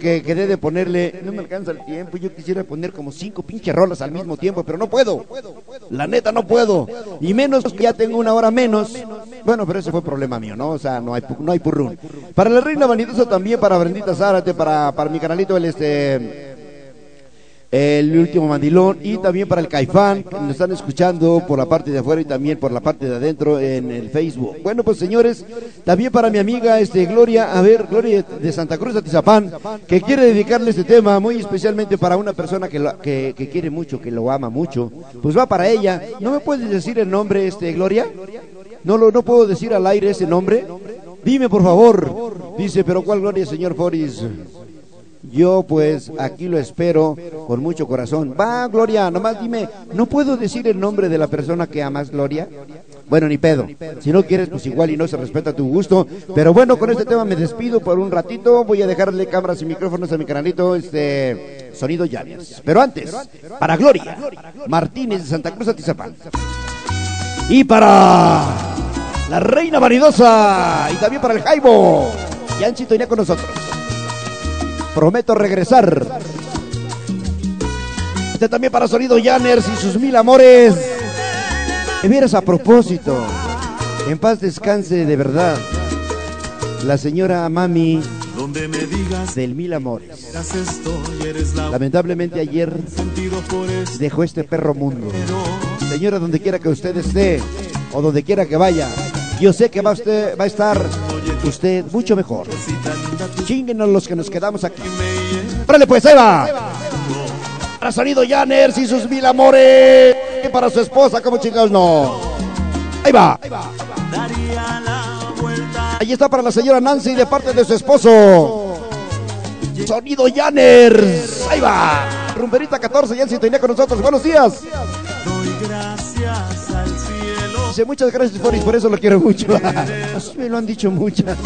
que quedé de ponerle, no me alcanza el tiempo, yo quisiera poner como cinco pinches rolas al mismo tiempo, pero no puedo, la neta no puedo, y menos que ya tengo una hora menos, bueno, pero ese fue problema mío, ¿no? O sea, no hay, no hay purrún. Para la reina vanidosa también, para Brendita Zárate, para, para mi canalito, el este el último mandilón y también para el Caifán, que nos están escuchando por la parte de afuera y también por la parte de adentro en el Facebook. Bueno, pues señores, también para mi amiga este Gloria, a ver, Gloria de Santa Cruz Atizapán, que quiere dedicarle este tema muy especialmente para una persona que, que, que, quiere mucho, que lo ama mucho, pues va para ella. ¿No me puedes decir el nombre, este Gloria? No lo, no puedo decir al aire ese nombre. Dime por favor. Dice, pero ¿cuál Gloria, señor Foris? Yo pues aquí lo espero con mucho corazón. Va, Gloria, nomás dime, ¿no puedo decir el nombre de la persona que amas, Gloria? Bueno, ni pedo. Si no quieres, pues igual y no se respeta tu gusto. Pero bueno, con este tema me despido por un ratito. Voy a dejarle cámaras y micrófonos a mi canalito, este Sonido Llanes. Pero antes, para Gloria Martínez de Santa Cruz Atizapán. Y para la Reina Vanidosa. Y también para el Jaibo. Yanchito iría con nosotros. Prometo regresar. Este también para Sonido Janners y sus mil amores. De veras a propósito. En paz descanse de verdad. La señora Mami del Mil Amores. Lamentablemente ayer dejó este perro mundo. Señora, donde quiera que usted esté o donde quiera que vaya, yo sé que va, usted, va a estar usted mucho mejor. Chinguenos los que nos quedamos aquí. Órale pues, ahí va. Para Sonido Janners y sus mil amores. Y para su esposa, como chingados no. Ahí va. Ahí está para la señora Nancy de parte de su esposo. Sonido Janners. Ahí va. Rumberita 14 ya en sintonía con nosotros. Buenos días. Gracias al cielo. Dice, muchas gracias, Foris, por eso lo quiero mucho. Así me lo han dicho muchas.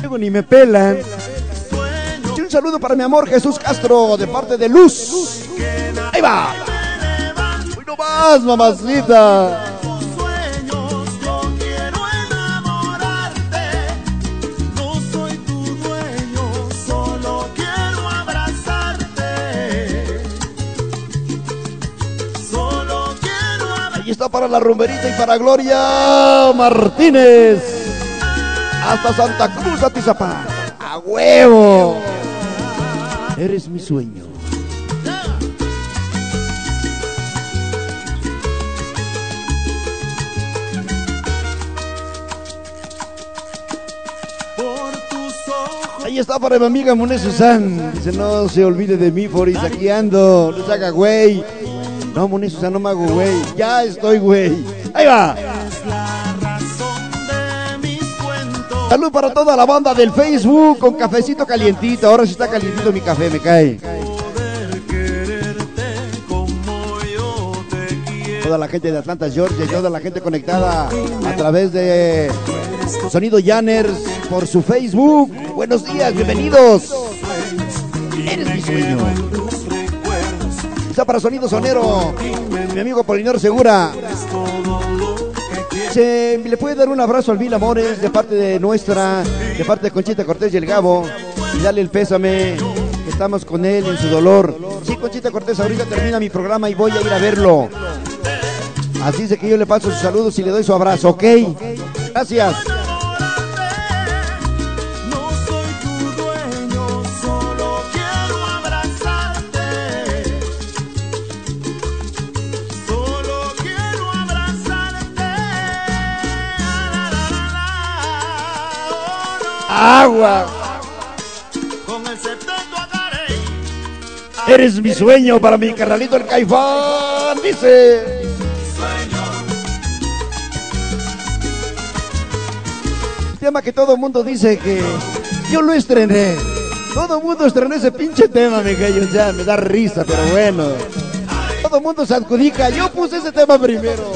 Luego ni me pelan. Y un saludo para mi amor Jesús Castro, de parte de Luz. Ahí va. Hoy no más, mamacita. Está para la rumberita y para Gloria Martínez. Hasta Santa Cruz, Atizapán. A huevo. Eres mi sueño. Ahí está para mi amiga Moné Susan. Dice, no se olvide de mí, Foris. Aquí ando. No se haga güey. No, Moni Susan, no me hago güey. Ya estoy güey. Ahí va. Salud para toda la banda del Facebook con cafecito calientito. Ahora sí está calientito mi café, me cae. Toda la gente de Atlanta, Georgia, toda la gente conectada a través de Sonido Janners por su Facebook. Buenos días, bienvenidos. Eres mi sueño. Para Sonido Sonero, mi amigo Polinor Segura. Se, ¿Le puede dar un abrazo al Mil Amores de parte de nuestra, de parte de Conchita Cortés y el Gabo? Y dale el pésame, estamos con él en su dolor. Sí, Conchita Cortés, ahorita termina mi programa y voy a ir a verlo. Así es que yo le paso sus saludos y le doy su abrazo, ¿ok? Gracias. Agua. Con el Eres mi sueño para mi carnalito el caifán, dice. tema que todo el mundo dice que yo lo estrené. Todo el mundo estrenó ese pinche tema, me callo, ya me da risa, pero bueno. Todo el mundo se adjudica, yo puse ese tema primero.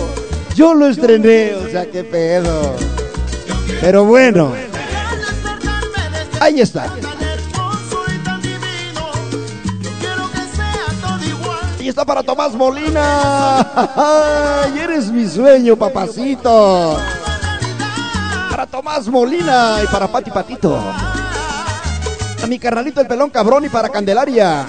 Yo lo estrené, o sea, qué pedo. Pero bueno. Ahí está. Y está para Tomás Molina. Ay, eres mi sueño, papacito. Para Tomás Molina y para Pati Patito. A mi carnalito el pelón cabrón y para Candelaria.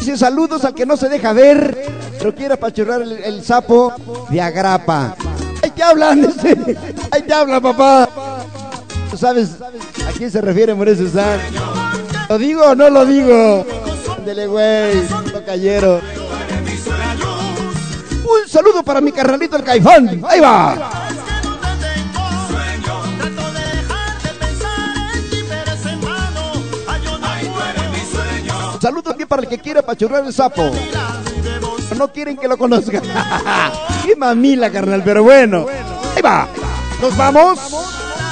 Dice saludos al que no se deja ver, pero quiere apachurrar el, el sapo de agrapa. Te hablan, ese. ahí te hablan, papá. ¿Tú sabes a quién se refiere Moreso San? ¿Lo digo o no lo digo? Dele, güey, no cayero. Un saludo para mi carnalito el caifán. Ahí va. Saludos también para el que quiera apachurrar el sapo. No quieren que lo conozcan. Qué mamila, carnal, pero bueno. Ahí va. ¿Nos vamos?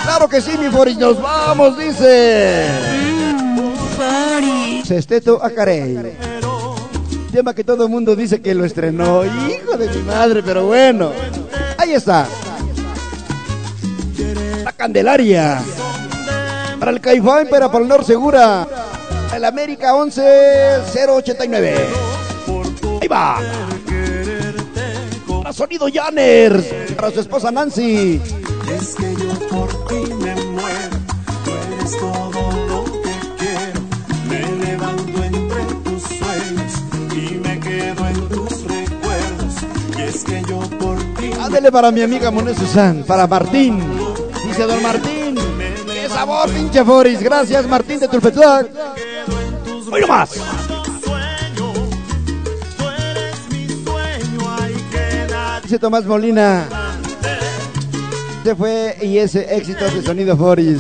Claro que sí, mi Foris. Nos vamos, dice. Sesteto Acarey. Tema que todo el mundo dice que lo estrenó. Hijo de mi madre, pero bueno. Ahí está. La Candelaria. Para el Caifán, para Polnor Segura. El América 11089. Ahí va. Para Sonido Janners. Para su esposa Nancy. Es que yo por ti me muero, tú eres todo lo que quiero. Me levanto entre tus sueños y me quedo en tus recuerdos. Y es que yo por ti Ándele para mi amiga Monet Susan, para Martín. Dice don Martín. ¡Qué sabor, pinche Foris! Gracias, Martín de Tulpetlac. Hoy nomás. Dice Tomás Molina. Se fue y ese éxito de sonido Foris.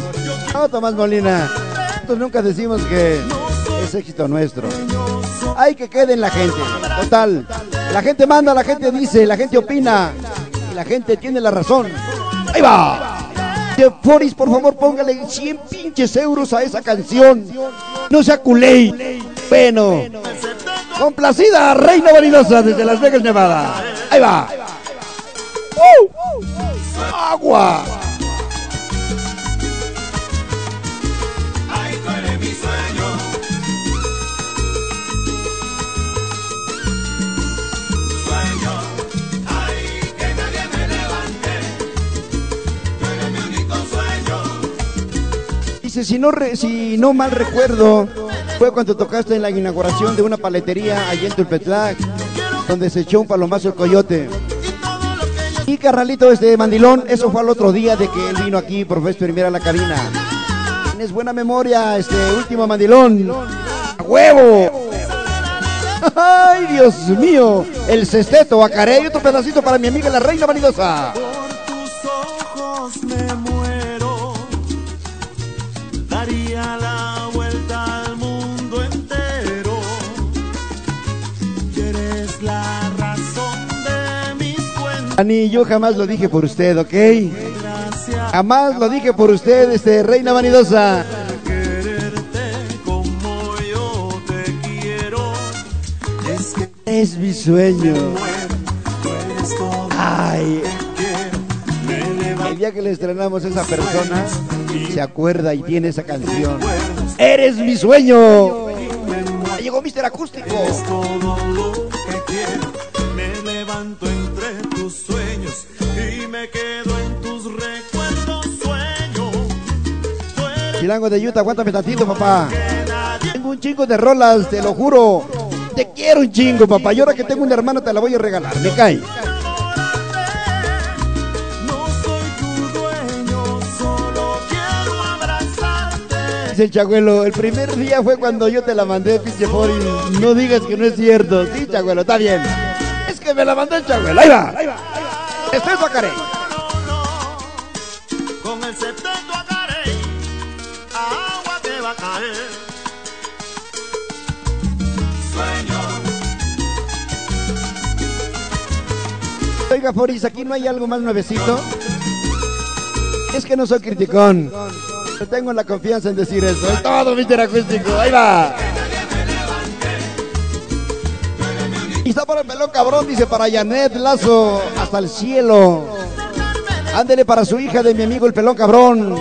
No, Tomás Molina. Nosotros nunca decimos que es éxito nuestro. Hay que quede en la gente. Total. La gente manda, la gente dice, la gente opina. Y la gente tiene la razón. Ahí va. De Foris, por favor, póngale 100 pinches euros a esa canción. No sea culé. Bueno. Complacida, Reina Vanidosa desde Las Vegas, Nevada. Ahí va. ¡Uh! ¡Agua! Ay, tú eres mi sueño. Sueño, ay, que nadie me levante. Tú eres mi único sueño. Dice, si no, re- si no mal recuerdo, fue cuando tocaste en la inauguración de una paletería allí en Tulpetlac, donde se echó un palomazo el coyote. Y carnalito, este mandilón, eso fue al otro día de que él vino aquí por vez primera a la cabina. Tienes buena memoria, este último mandilón. ¡A huevo! ¡Ay, Dios mío! El cesteto, acaré y otro pedacito para mi amiga la reina vanidosa. Ani, yo jamás lo dije por usted, ¿ok? Jamás lo dije por usted, este reina vanidosa. Es mi sueño. Ay, el día que le estrenamos a esa persona, se acuerda y tiene esa canción. ¡Eres mi sueño! Llegó Mister Acústico. Me levanto Chilango de Utah, aguántame tantito, papá. Tengo un chingo de rolas, te lo juro. Te quiero un chingo, papá. Y ahora que tengo una hermana, te la voy a regalar. Me cae. Dice el chagüelo, el primer día fue cuando yo te la mandé, pinche Fori. No digas que no es cierto. Sí, chagüelo, está bien. Es que me la mandó el chagüelo. Ahí va, ahí va. Estoy sacaré. Foris, aquí no hay algo más nuevecito. Es que no soy criticón. Tengo la confianza en decir eso. Es todo, Mister Acústico. Ahí va. Y está para el pelón cabrón, dice para Janet Lazo, hasta el cielo. Ándele para su hija de mi amigo el pelón cabrón,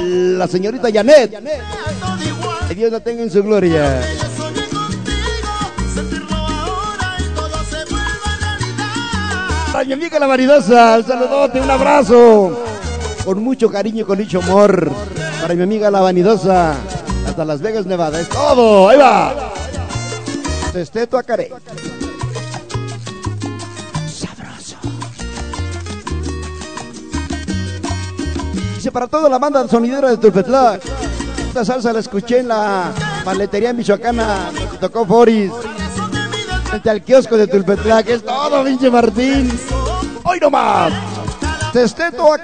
la señorita Janet. Que Dios la tenga en su gloria. Para mi amiga la maridosa, un saludote, un abrazo. con mucho cariño y con mucho amor. Para mi amiga la vanidosa, hasta Las Vegas, Nevada. Es todo, ahí va. Testeto a Carey. Sabroso. Dice para toda la banda sonidera de Tulpetlac. Esta salsa la escuché en la paletería michoacana. donde Tocó Foris. Frente al kiosco de Tulpetlac. Es todo, pinche Martín. Hoy nomás. Testeto a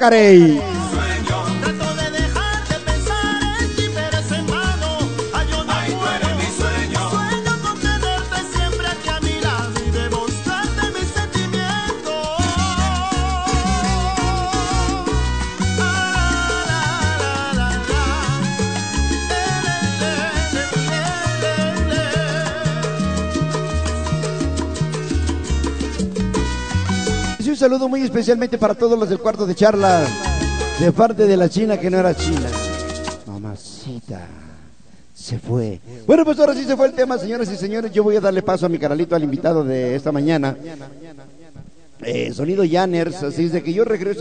saludo muy especialmente para todos los del cuarto de charla. De parte de la China que no era China. Mamacita. Se fue. Bueno, pues ahora sí se fue el tema, señoras y señores. Yo voy a darle paso a mi canalito, al invitado de esta mañana. Eh, sonido Janners, así es de que yo regreso.